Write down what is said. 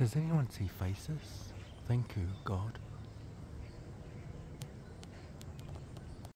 Does anyone see faces? Thank you, God.